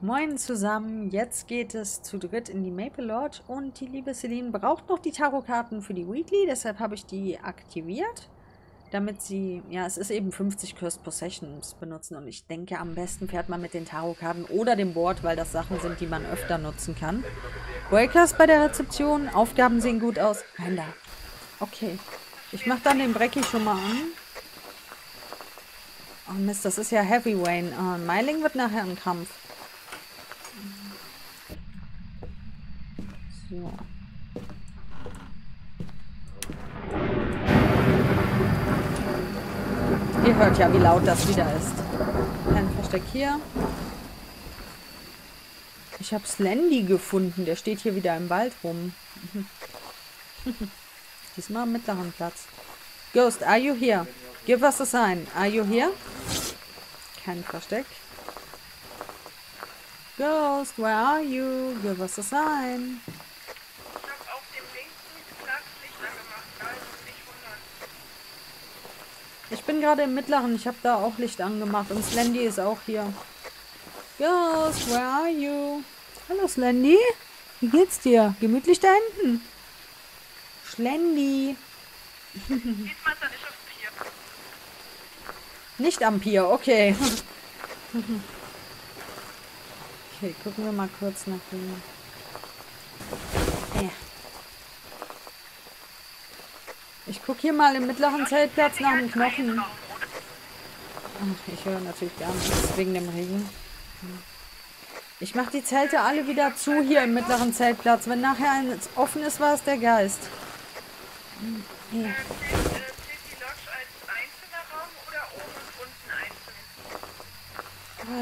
Moin zusammen, jetzt geht es zu dritt in die Maple Lodge und die liebe Celine braucht noch die Tarotkarten für die Weekly, deshalb habe ich die aktiviert, damit sie, ja es ist eben 50 Cursed Possessions benutzen und ich denke am besten fährt man mit den Tarotkarten oder dem Board, weil das Sachen sind, die man öfter nutzen kann. Breakers bei der Rezeption, Aufgaben sehen gut aus, rein da. Okay, ich mache dann den Brecki schon mal an. Oh Mist, das ist ja Heavy Wayne. Uh, Myling wird nachher ein Kampf. So. Ihr hört ja, wie laut das wieder ist. Ein Versteck hier. Ich habe Slendy gefunden. Der steht hier wieder im Wald rum. Diesmal am mittleren Platz. Ghost, are you here? Give us a sign. Are you here? Kein Versteck. Ghost, where are you? Give us a sign. Ich bin gerade im mittleren. Ich habe da auch Licht angemacht. Und Slendy ist auch hier. Ghost, where are you? Hallo Slendy. Wie geht's dir? Gemütlich da hinten? Schlendy. nicht am Pier, okay. okay, gucken wir mal kurz nach dem... Ja. Ich gucke hier mal im mittleren Zeltplatz nach dem Knochen. Ich höre natürlich gar nichts wegen dem Regen. Ich mache die Zelte alle wieder zu hier im mittleren Zeltplatz. Wenn nachher eins offen ist, war es der Geist.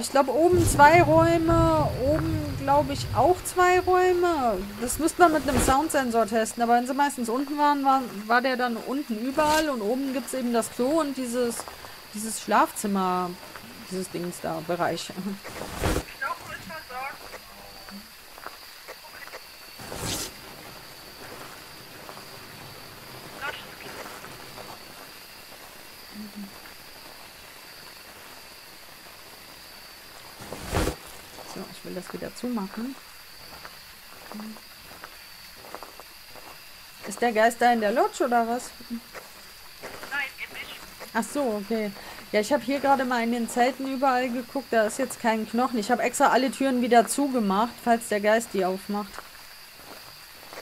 Ich glaube, oben zwei Räume, oben glaube ich auch zwei Räume. Das müsste man mit einem Soundsensor testen. Aber wenn sie meistens unten waren, war, war der dann unten überall und oben gibt es eben das Klo und dieses, dieses Schlafzimmer, dieses Dings da, Bereich. Das wieder zumachen. Ist der Geist da in der Lodge oder was? Nein, nicht. Ach so, okay. Ja, ich habe hier gerade mal in den Zelten überall geguckt. Da ist jetzt kein Knochen. Ich habe extra alle Türen wieder zugemacht, falls der Geist die aufmacht.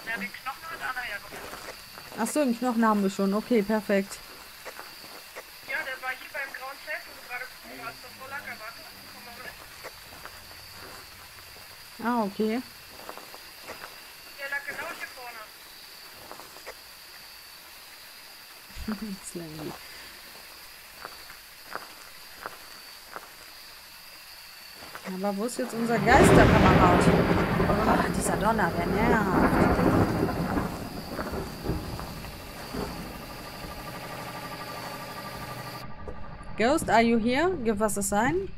Ja, den Knochen hat Anna ja gefunden. Ach so, den Knochen haben wir schon. Okay, perfekt. Ja, der war hier beim grauen Zelt, wo du gerade gucken warst, davor lag er warte. Komm mal mit. Ah, okay. Der lag genau hier vorne. Slendy. Aber wo ist jetzt unser Geisterkamerad? Oh, dieser Donner, der nervt. Ghost, are you here? Give us a sign.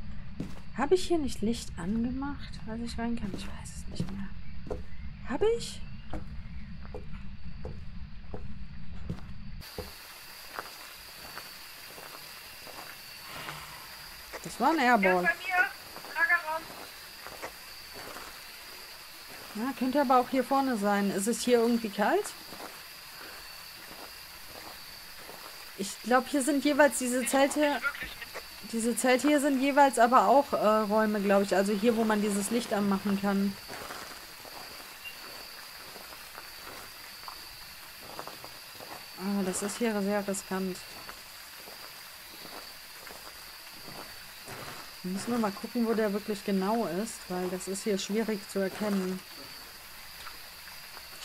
Habe ich hier nicht Licht angemacht, als ich rein kann? Ich weiß es nicht mehr. Habe ich? Das war ein Airball. Lagerraum. Ja, könnte aber auch hier vorne sein. Ist es hier irgendwie kalt? Ich glaube, hier sind jeweils diese Zelte. Diese Zelte hier sind jeweils aber auch äh, Räume, glaube ich. Also hier, wo man dieses Licht anmachen kann. Ah, das ist hier sehr riskant. Müssen wir mal gucken, wo der wirklich genau ist, weil das ist hier schwierig zu erkennen.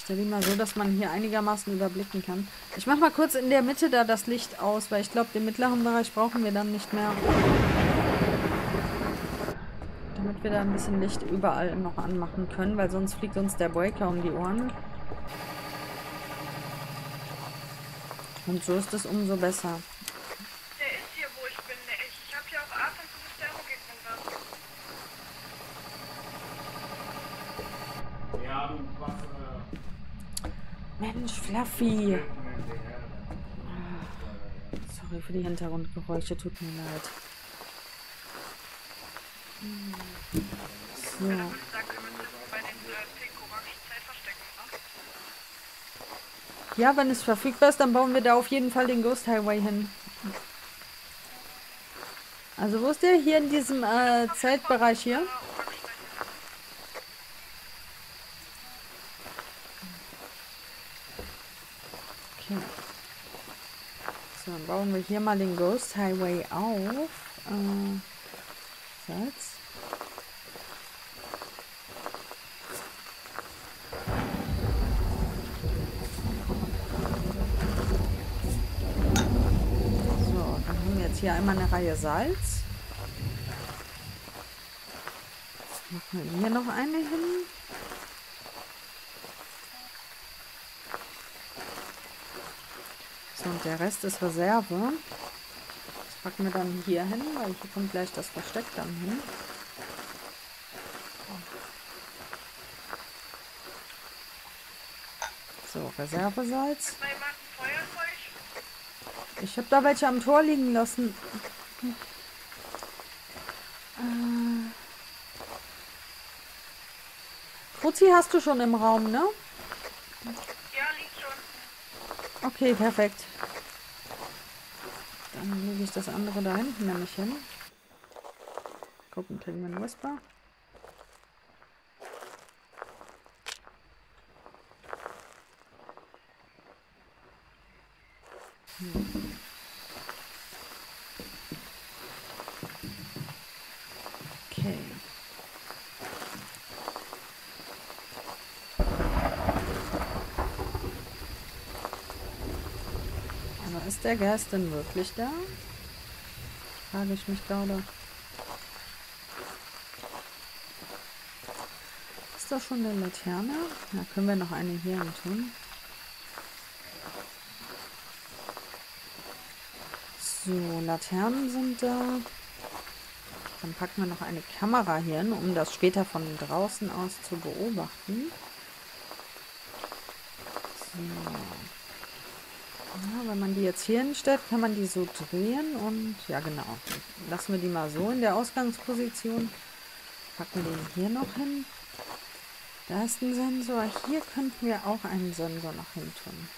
Ich stelle ihn mal so, dass man hier einigermaßen überblicken kann. Ich mache mal kurz in der Mitte da das Licht aus, weil ich glaube, den mittleren Bereich brauchen wir dann nicht mehr. Damit wir da ein bisschen Licht überall noch anmachen können, weil sonst fliegt uns der Breaker um die Ohren. Und so ist es umso besser. Der ist hier, wo ich bin. Der ich ich habe hier auch Atem zu Wir haben was. Äh, Mensch, Fluffy. Sorry für die Hintergrundgeräusche, tut mir leid. So. Ja, wenn es verfügbar ist, dann bauen wir da auf jeden Fall den Ghost Highway hin. Also wo ist der? Hier in diesem äh, Zeltbereich hier? Äh, Orange-Stechen. Okay. So, dann bauen wir hier mal den Ghost Highway auf. Äh, Salz. So, dann haben wir jetzt hier einmal eine Reihe Salz. Machen wir hier noch eine hin. So, und der Rest ist Reserve. Das packen wir dann hier hin, weil hier kommt gleich das Versteck dann hin. So, Reservesalz. Ich habe da welche am Tor liegen lassen. Äh. Hast du schon im Raum, ne? Okay, perfekt. Dann lege ich das andere da hinten nämlich hin. Gucken, kriegen wir einen Whisper. Hm. Okay. Aber ist der Geist denn wirklich da? Frage ich mich gerade. Ist das schon eine Laterne? Da können wir noch eine hier tun. So, Laternen sind da. Dann packen wir noch eine Kamera hier hin, um das später von draußen aus zu beobachten. So. Ja, wenn man die jetzt hier hinstellt, kann man die so drehen und ja genau. Lassen wir die mal so in der Ausgangsposition. Packen den hier noch hin. Da ist ein Sensor. Hier könnten wir auch einen Sensor noch hin tun.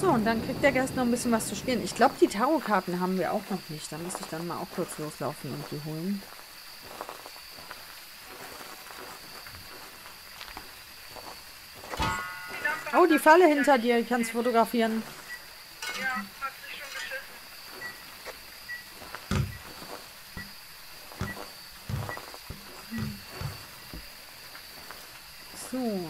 So, und dann kriegt der Geist noch ein bisschen was zu spielen. Ich glaube, die Tarotkarten haben wir auch noch nicht. Da müsste ich dann mal auch kurz loslaufen und die holen. Oh, die Falle hinter dir. Ich kann es fotografieren. Ja, hat sich schon geschissen. So.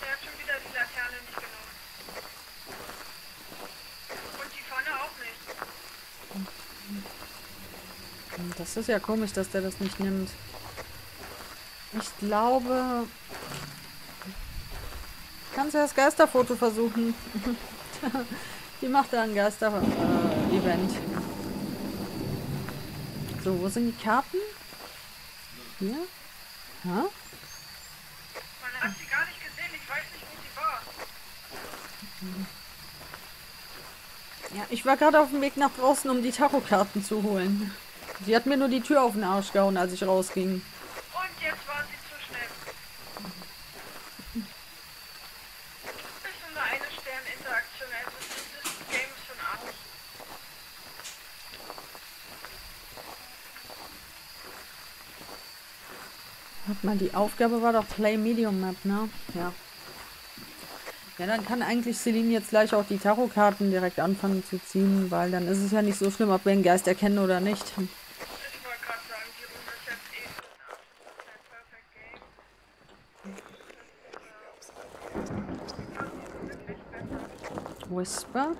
Der hat schon wieder die Laterne nicht genommen. Und die Pfanne auch nicht. Das ist ja komisch, dass der das nicht nimmt. Ich glaube... Kannst du das Geisterfoto versuchen? Die macht da ein Geister-Event. so, wo sind die Karten? Hier? Ha? Man hat sie gar nicht gesehen, ich weiß nicht, wo sie war. Ja, ich war gerade auf dem Weg nach draußen, um die Tarotkarten zu holen. Sie hat mir nur die Tür auf den Arsch gehauen, als ich rausging. Und jetzt war sie zu schnell. Ist nur eine Sterninteraktion, also dieses Game ist schon aus. Warte mal, die Aufgabe war doch Play Medium Map, ne? Ja. Ja, dann kann eigentlich Celine jetzt gleich auch die Tarotkarten direkt anfangen zu ziehen, weil dann ist es ja nicht so schlimm, ob wir einen Geist erkennen oder nicht. Ich wollte gerade sagen, die Runde ist jetzt eh für den Perfect Game. Whisper.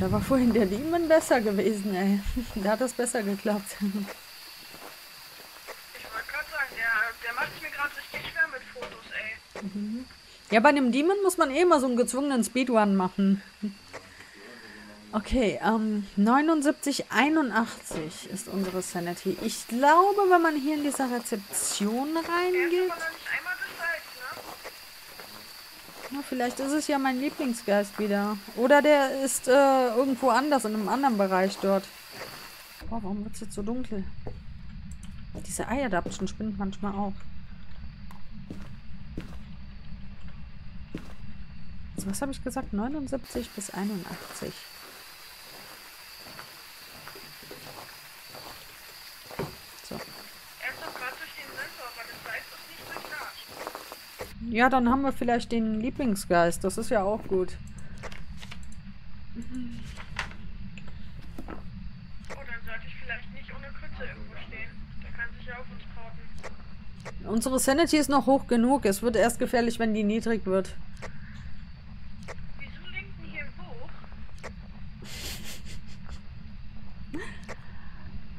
Da war vorhin der Demon besser gewesen, ey. Da hat das besser geklappt. Ich wollte gerade sagen, der, der macht es mir gerade richtig schwer mit Fotos, ey. Ja, bei einem Demon muss man eh immer so einen gezwungenen Speedrun machen. Okay, ähm, 79, 81 ist unsere Sanity. Ich glaube, wenn man hier in dieser Rezeption reingeht... Na, vielleicht ist es ja mein Lieblingsgeist wieder. Oder der ist äh, irgendwo anders, in einem anderen Bereich dort. Oh, warum wird es jetzt so dunkel? Diese Eierdapschen spinnen manchmal auch. So, was habe ich gesagt? 79 bis 81. So. Er ist doch gerade durch den Sensor, aber das Salz ist nicht durchnascht. Ja, dann haben wir vielleicht den Lieblingsgeist. Das ist ja auch gut. Oh, dann sollte ich vielleicht nicht ohne Krütze irgendwo stehen. Der kann sich ja auf uns porten. Unsere Sanity ist noch hoch genug. Es wird erst gefährlich, wenn die niedrig wird. Wieso linken hier ein Buch?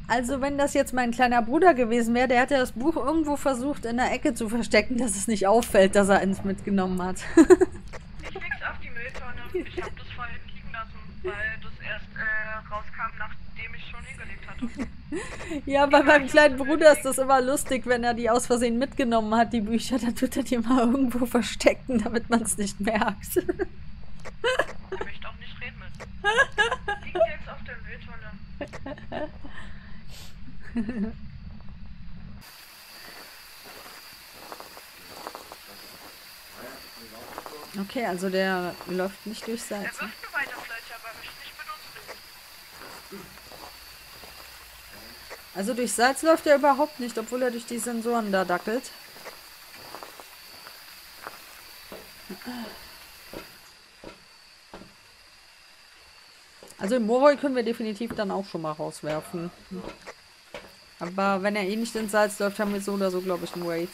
Also, wenn das jetzt mein kleiner Bruder gewesen wäre, der hätte das Buch irgendwo versucht, in der Ecke zu verstecken, dass es nicht auffällt, dass er eins mitgenommen hat. Ich leg's auf die Mülltonne. Ich hab das vorhin liegen lassen, weil das erst äh, rauskam, nachdem ich schon hingelegt hatte. ja, bei meinem kleinen Bruder ist das immer lustig, wenn er die aus Versehen mitgenommen hat, die Bücher, dann tut er die mal irgendwo verstecken, damit man es nicht merkt. Ich möchte auch nicht reden mit. Liegt jetzt auf der Mülltonne. okay, also der läuft nicht durchs Er Salz. wirft ne? aber nicht benutzt. Also durch Salz läuft er überhaupt nicht, obwohl er durch die Sensoren da dackelt. Also im Moroi können wir definitiv dann auch schon mal rauswerfen. Aber wenn er eh nicht ins Salz läuft, haben wir so oder so, glaube ich, einen Wave.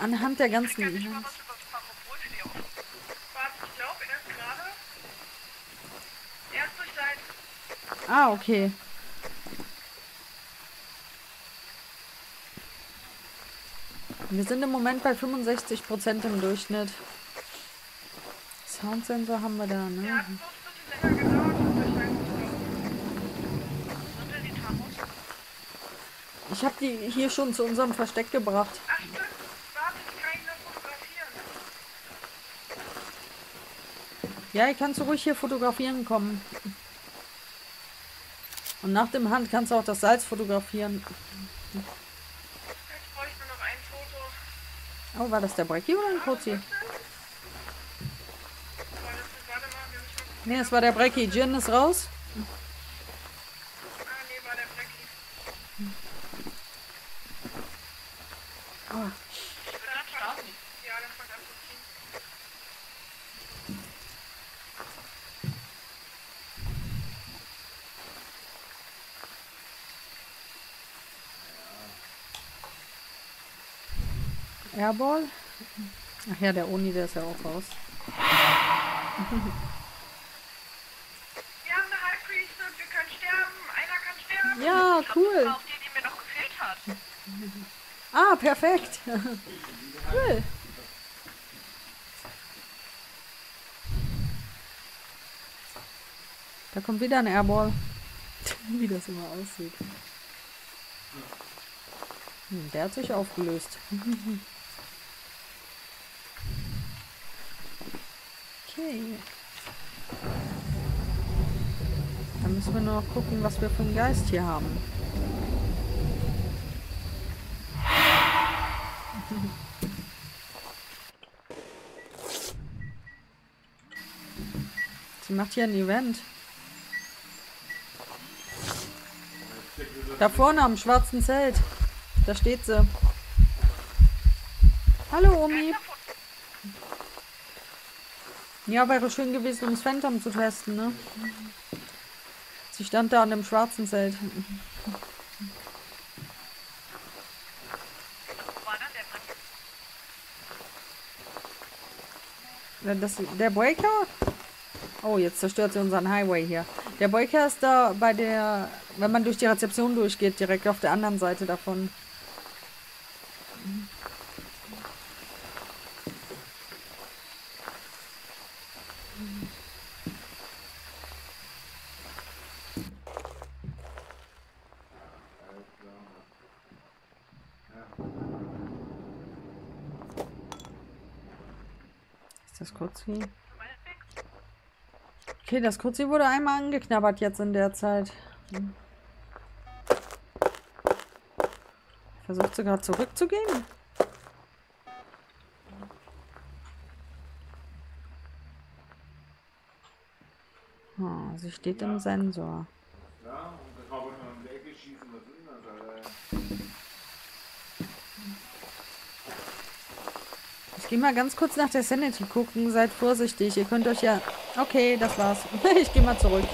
Anhand der ganzen... Kann ich mal was über? Warte, ich glaube, er ist gerade. Er ist durch sein. Ah, okay. Wir sind im Moment bei 65% im Durchschnitt. Soundsensor haben wir da, ne? hat bloß ein bisschen länger gedauert und durch sein Sind denn die Tamos? Ich habe die hier schon zu unserem Versteck gebracht. Ja, kannst ruhig hier fotografieren kommen. Und nach dem Hand kannst du auch das Salz fotografieren. Jetzt bräuchte noch ein Foto. Oh, war das der Brecki oder ein mal Ne, es war der Brecki. Jin ist raus. Ah, nee, war der Brecki. Oh, Ich würde dann starten. Ja, dann fang an zu ziehen. Airball. Ach ja, der Oni, der ist ja auch raus. Wir haben eine High Priest und wir können sterben. Einer kann sterben. Ja, cool. Auch die, die mir noch gefehlt hat. Ah, perfekt. cool. Da kommt wieder ein Airball. Wie das immer aussieht. Hm, der hat sich aufgelöst. Okay. Dann müssen wir nur noch gucken, was wir für einen Geist hier haben. Sie macht hier ein Event. Da vorne am schwarzen Zelt. Da steht sie. Hallo, Omi. Ja, wäre schön gewesen, um das Phantom zu testen, ne? Sie stand da an dem schwarzen Zelt. Das, der Breaker? Oh, jetzt zerstört sie unseren Highway hier. Der Breaker ist da bei der, wenn man durch die Rezeption durchgeht, direkt auf der anderen Seite davon. Ist das Kurzi? Meinetwegen. Okay, das Kurzi wurde einmal angeknabbert jetzt in der Zeit. Hm. Versucht gerade zurückzugehen? Oh, sie steht im Sensor. Ja, und dann kann man schon um die Ecke schießen, was ist denn das, Alter? Gehe mal ganz kurz nach der Sanity gucken. Seid vorsichtig. Ihr könnt euch ja... Okay, das war's. ich gehe mal zurück.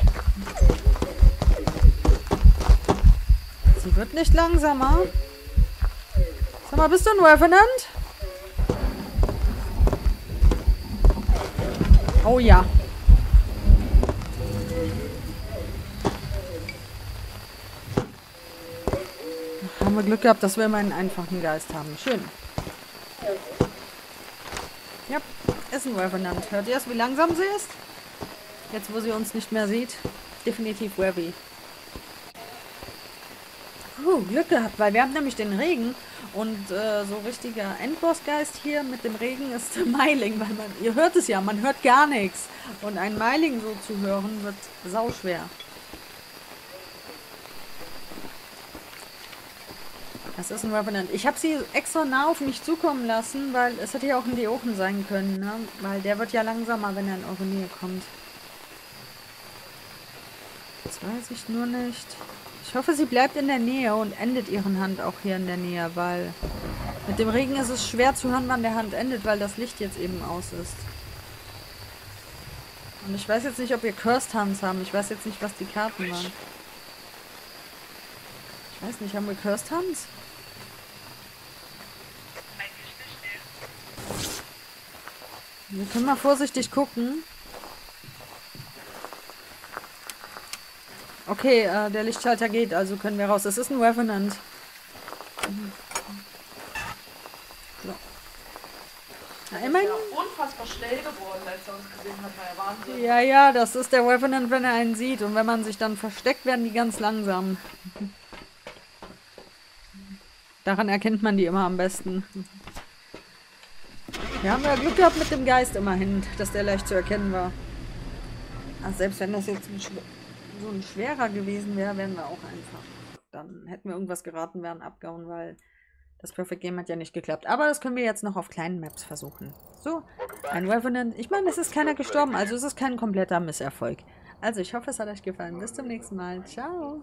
Sie wird nicht langsamer. Sag mal, bist du ein Revenant? Oh ja. Haben wir Glück gehabt, dass wir immer einen einfachen Geist haben. Schön. Ja, ist ein Revenant. Hört ihr es, wie langsam sie ist? Jetzt, wo sie uns nicht mehr sieht. Definitiv Webby. Puh, Glück gehabt, weil wir haben nämlich den Regen und äh, so richtiger Endbossgeist hier mit dem Regen ist Meiling, weil man, ihr hört es ja, man hört gar nichts. Und ein Meiling so zu hören wird sauschwer. Das ist ein Revenant. Ich habe sie extra nah auf mich zukommen lassen, weil es hätte ja auch ein Deochen sein können, ne? Weil der wird ja langsamer, wenn er in eure Nähe kommt. Das weiß ich nur nicht. Ich hoffe, sie bleibt in der Nähe und endet ihren Hand auch hier in der Nähe, weil mit dem Regen ist es schwer zu hören, wann der Hand endet, weil das Licht jetzt eben aus ist. Und ich weiß jetzt nicht, ob wir Cursed Hands haben. Ich weiß jetzt nicht, was die Karten waren. Ich weiß nicht, haben wir Cursed Hands? Eigentlich nicht, nee. Wir können mal vorsichtig gucken. Okay, äh, der Lichtschalter geht, also können wir raus. Es ist ein Revenant. So. Na, immerhin. Ja, unfassbar schnell geworden, als er uns gesehen hat. War ja Wahnsinn. Ja, ja, das ist der Revenant, wenn er einen sieht. Und wenn man sich dann versteckt, werden die ganz langsam. Daran erkennt man die immer am besten. Wir haben ja Glück gehabt mit dem Geist immerhin, dass der leicht zu erkennen war. Ach, selbst wenn das jetzt ein so ein schwerer gewesen wäre, wären wir auch einfach. Dann hätten wir irgendwas geraten, wären abgehauen, weil das Perfect Game hat ja nicht geklappt. Aber das können wir jetzt noch auf kleinen Maps versuchen. So, ein Revenant. Ich meine, es ist keiner gestorben, also es ist kein kompletter Misserfolg. Also, ich hoffe, es hat euch gefallen. Bis zum nächsten Mal. Ciao.